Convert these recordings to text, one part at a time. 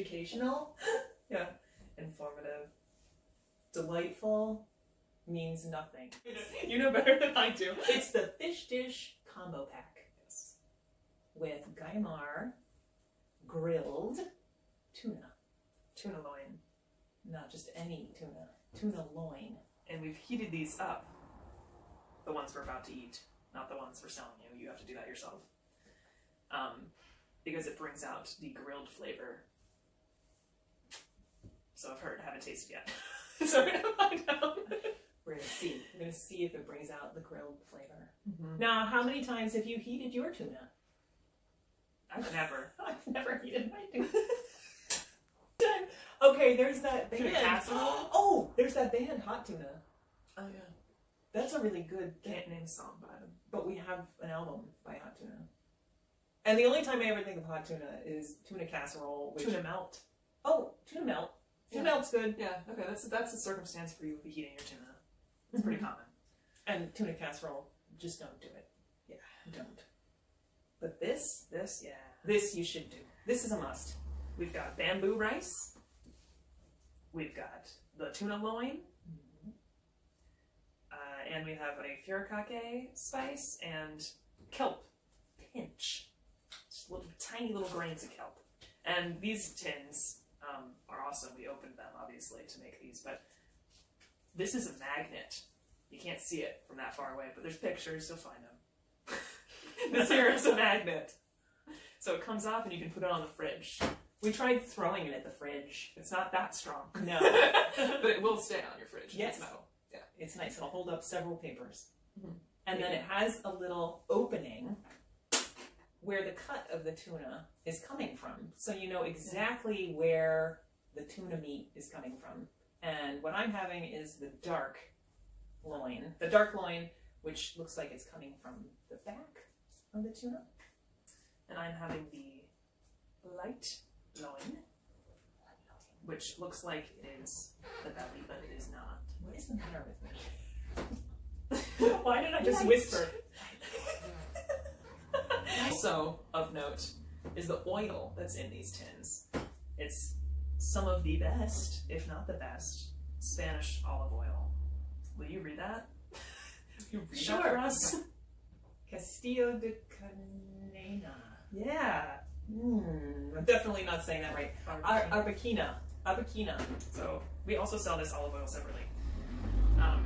Educational, Yeah. informative, delightful means nothing. You know better than I do. It's the fish dish combo pack with Gueyu Mar grilled tuna. Tuna loin. Not just any tuna, tuna loin. And we've heated these up. The ones we're about to eat, not the ones we're selling you. You have to do that yourself. Um, because it brings out the grilled flavor. So I've heard, haven't tasted yet. so we're gonna find out. We're gonna see. We're gonna see if it brings out the grilled flavor. Mm-hmm. Now, how many times have you heated your tuna? I've never. I've never heated my tuna. okay, there's that band. Oh, there's that band, Hot Tuna. Oh yeah. That's a really good. Can't name a song by them. But we have an album by Hot Tuna. And the only time I ever think of hot tuna is tuna casserole. Which, Tuna melt. Oh, tuna melt. Tuna Yeah. melt's good. Yeah. Okay. That's that's a circumstance for you with heating your tuna. It's pretty Mhm. common. And tuna casserole, just don't do it. Yeah. Don't. But this, This, yeah. this you should do. This is a must. We've got bamboo rice. We've got the tuna loin. Uh, and we have a furikake spice and kelp pinch. Just little tiny little grains of kelp. And these tins um, are awesome. We opened them obviously to make these, but this is a magnet. You can't see it from that far away, but there's pictures, you'll find them. this here is a magnet. So it comes off and you can put it on the fridge. We tried throwing it at the fridge. It's not that strong. No. but it will stay on your fridge. Yes. It's metal. Yeah. It's nice. It'll hold up several papers. Mhm. And then it has a little opening where the cut of the tuna is coming from. So you know exactly where the tuna meat is coming from. And what I'm having is the dark loin. The dark loin, which looks like it's coming from the back of the tuna. And I'm having the light loin, which looks like it is the belly, but it is not. What is the matter with me? Why did I just Light. whisper? Also of note is the oil that's in these tins. It's some of the best, if not the best, Spanish olive oil. Will you read that? Will you read that Sure. for us? Castillo de Canena. Yeah. Hmm, I'm definitely not saying that right. Ar- Arbequina. Arbequina. So we also sell this olive oil separately. Um,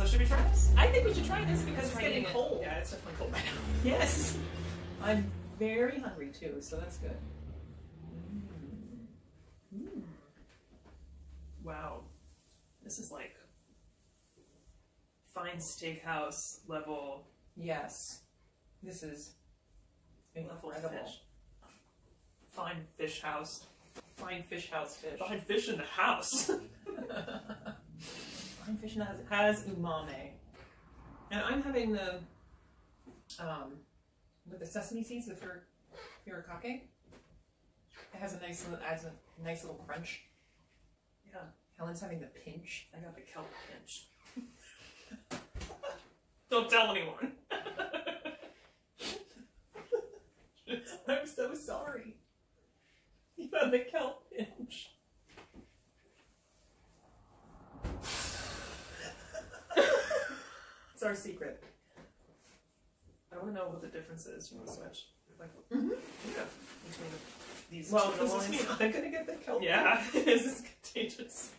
so should we try this? I think we should try this because it's getting it. cold. Yeah, it's definitely cold right now. Yes. I'm very hungry too, so that's good. Mm. Wow, this is like fine steakhouse level Yes. This is level incredible. fish. Fine fish house. Fine fish house fish. Fine fish in the house. Fine fish has, has umami. And I'm having the um with the sesame seeds, the fur furikake. It has a nice little adds a nice little crunch. yeah, Helen's having the pinch. I got the kelp pinch. Don't tell anyone. I'm so sorry. You have the kelp pinch. It's our secret. I want to know what the difference is. You want to switch? Like, Mhm. yeah, between these Well, two does this lines. mean I'm gonna get the kelp? Yeah, this is contagious.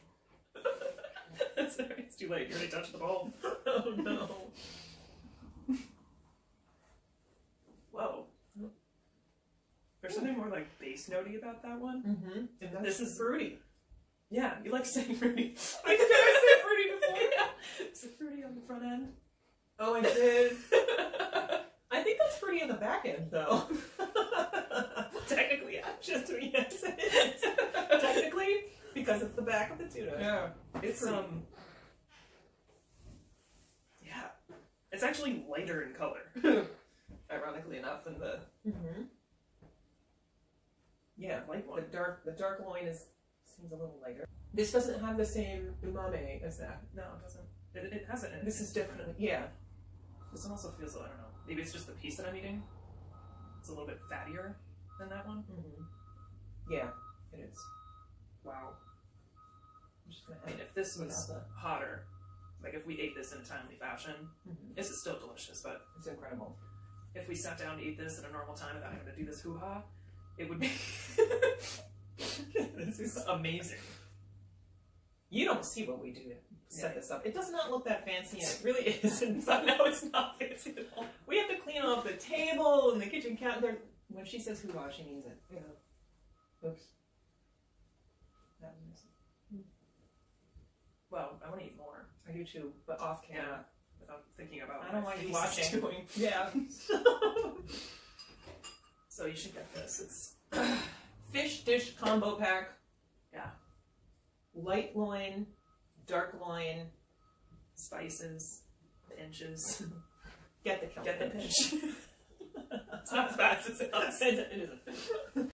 Sorry, it's too late. You already touched the bulb. Oh no. Whoa. There's something more like bass notey about that one. Mm-hmm. And This is- fruity. Yeah, you like saying fruity. I did I say fruity before? yeah. Is it fruity on the front end? Oh, I did. I think that's pretty on the back end, though. Technically, yeah. Just yes, it is. Technically, because it's the back of the tuna. Yeah. It's It's um. Yeah. It's actually lighter in color. Ironically enough, than the Mm-hmm. Yeah, light the dark the dark loin is seems a little lighter. This doesn't have the same umami as that. No, it doesn't. It, it has it. in- This is definitely Yeah. This one also feels. I don't know. Maybe it's just the piece that I'm eating. It's a little bit fattier than that one. Mm-hmm. Yeah. It is. Wow. I'm just gonna I mean, if this was hotter, like if we ate this in a timely fashion, the- Mhm. this is still delicious. But It's incredible. if we sat down to eat this at a normal time without having to do this hoo ha, it would be. this is amazing. You don't see what we do to set Yeah. this up. It does not look that fancy, and it really isn't. I know it's not fancy at all. We have to clean off the table and the kitchen counter. When she says hoo she means it. Yeah. Oops. That was missing. Well, I want to eat more I do too, but off camera. without thinking about. I don't want you watching. Doing. Yeah. So you should get this. It's Fish dish combo pack. Yeah. Light loin, dark loin. spices, pinches. Get the Get the pinch. pinch. it's not as bad as it sounds. it isn't.